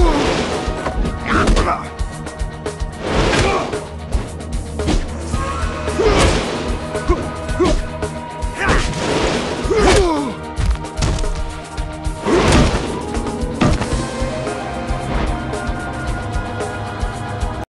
Ooh.